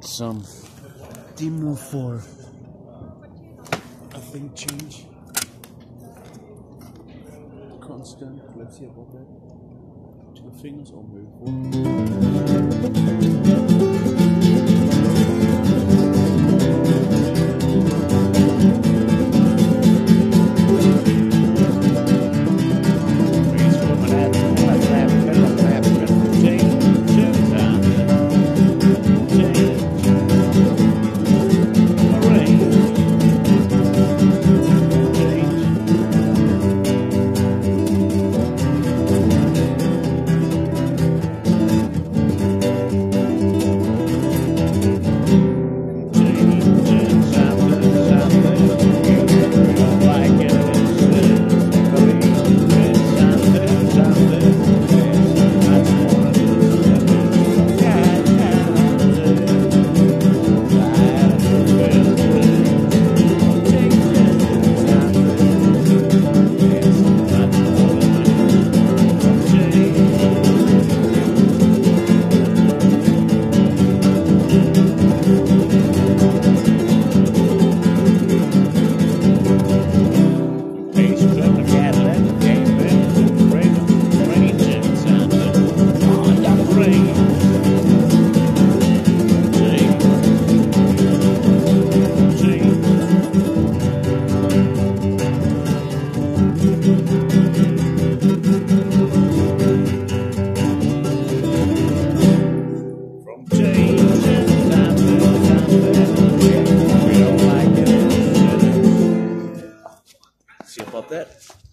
Some demo for I think change constant. Let's see about that. Two fingers or move. see about that.